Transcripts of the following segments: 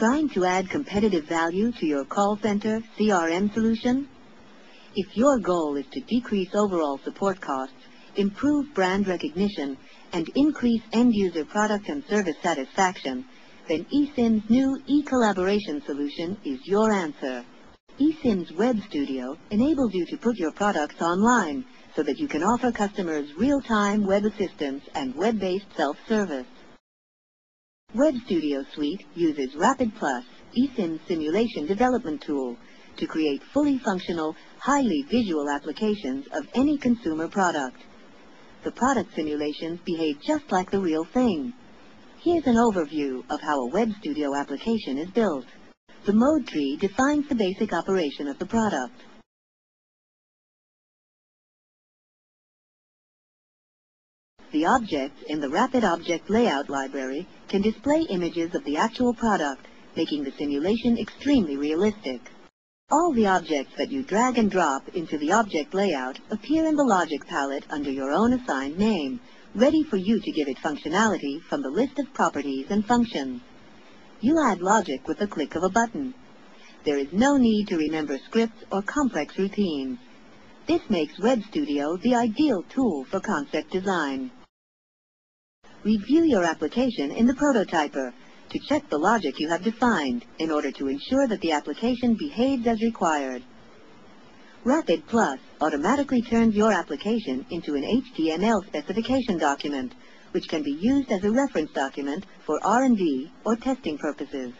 Trying to add competitive value to your call center CRM solution? If your goal is to decrease overall support costs, improve brand recognition, and increase end-user product and service satisfaction, then eSIM's new e-collaboration solution is your answer. eSIM's Web Studio enables you to put your products online so that you can offer customers real-time web assistance and web-based self-service. Web Studio Suite uses Rapid Plus, eSIM's simulation development tool, to create fully functional, highly visual applications of any consumer product. The product simulations behave just like the real thing. Here's an overview of how a Web Studio application is built. The mode tree defines the basic operation of the product. The objects in the Rapid Object Layout library can display images of the actual product, making the simulation extremely realistic. All the objects that you drag and drop into the object layout appear in the logic palette under your own assigned name, ready for you to give it functionality from the list of properties and functions. You add logic with the click of a button. There is no need to remember scripts or complex routines. This makes Web Studio the ideal tool for concept design. Review your application in the prototyper to check the logic you have defined in order to ensure that the application behaves as required. Rapid Plus automatically turns your application into an HTML specification document, which can be used as a reference document for R&D or testing purposes.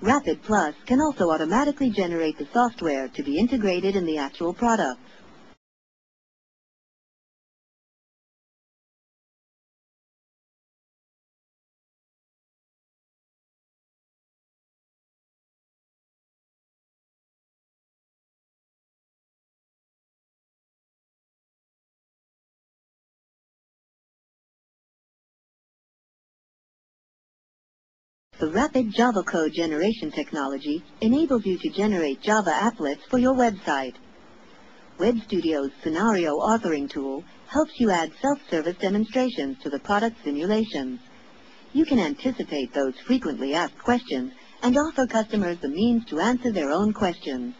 Rapid Plus can also automatically generate the software to be integrated in the actual product. The rapid Java code generation technology enables you to generate Java applets for your website. Web Studio's scenario authoring tool helps you add self-service demonstrations to the product simulations. You can anticipate those frequently asked questions and offer customers the means to answer their own questions.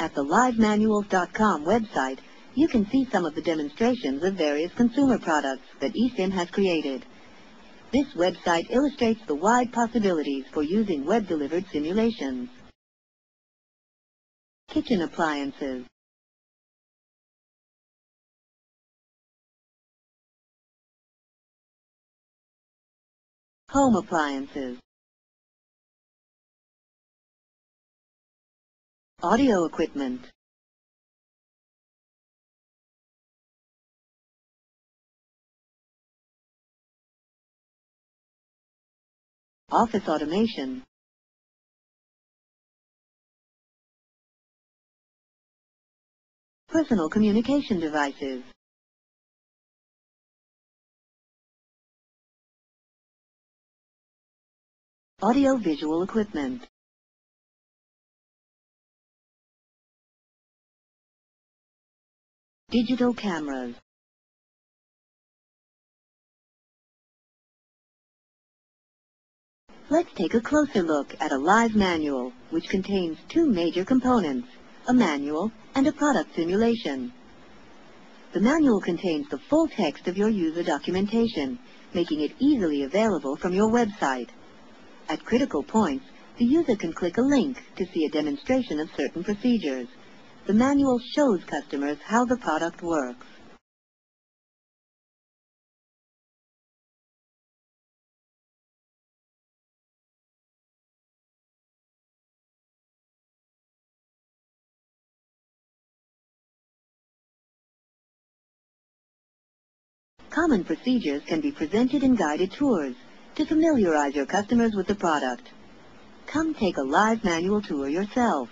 At the livemanuals.com website, you can see some of the demonstrations of various consumer products that eSIM has created. This website illustrates the wide possibilities for using web-delivered simulations. Kitchen appliances. Home appliances. Audio equipment. Office automation. Personal communication devices. Audio-visual equipment. Digital cameras. Let's take a closer look at a live manual, which contains two major components, a manual and a product simulation. The manual contains the full text of your user documentation, making it easily available from your website. At critical points, the user can click a link to see a demonstration of certain procedures. The manual shows customers how the product works. Common procedures can be presented in guided tours to familiarize your customers with the product. Come take a live manual tour yourself.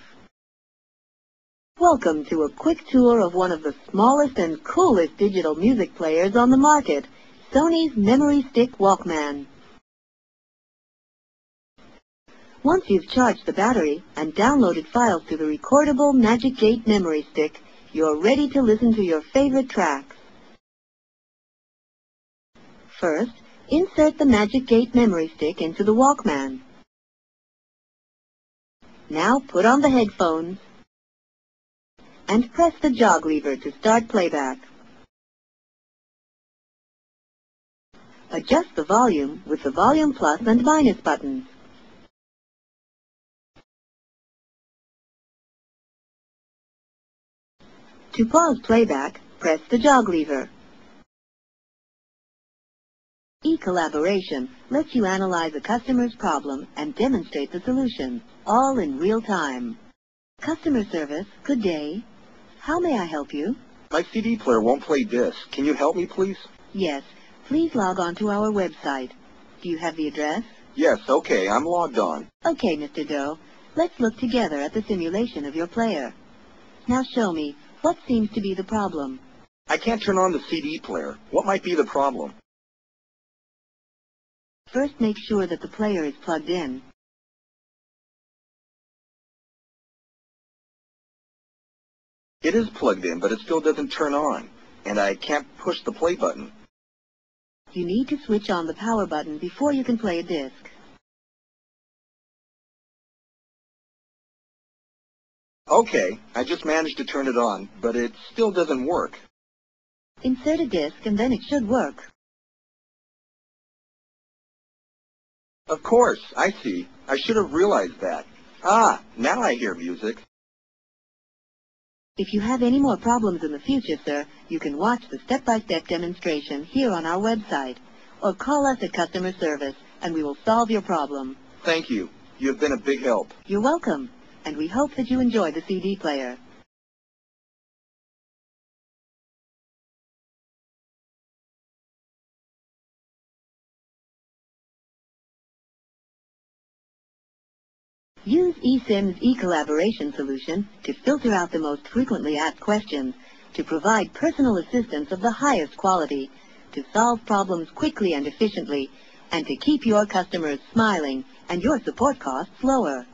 Welcome to a quick tour of one of the smallest and coolest digital music players on the market, Sony's Memory Stick Walkman. Once you've charged the battery and downloaded files to the recordable Magic Gate memory stick, you're ready to listen to your favorite tracks. First, Insert the Magic Gate memory stick into the Walkman. Now put on the headphones and press the jog lever to start playback. Adjust the volume with the volume plus and minus buttons. To pause playback, press the jog lever. E-collaboration lets you analyze a customer's problem and demonstrate the solution, all in real time. Customer service, good day. How may I help you? My CD player won't play discs. Can you help me, please? Yes, please log on to our website. Do you have the address? Yes, okay, I'm logged on. Okay, Mr. Doe. Let's look together at the simulation of your player. Now show me, what seems to be the problem? I can't turn on the CD player. What might be the problem? First make sure that the player is plugged in. It is plugged in, but it still doesn't turn on, and I can't push the play button. You need to switch on the power button before you can play a disc. Okay, I just managed to turn it on, but it still doesn't work. Insert a disc and then it should work. Of course, I see. I should have realized that. Ah, now I hear music. If you have any more problems in the future, sir, you can watch the step-by-step demonstration here on our website, or call us at customer service, and we will solve your problem. Thank you. You have been a big help. You're welcome, and we hope that you enjoy the CD player. Use eSIM's e-collaboration solution to filter out the most frequently asked questions, to provide personal assistance of the highest quality, to solve problems quickly and efficiently, and to keep your customers smiling and your support costs lower.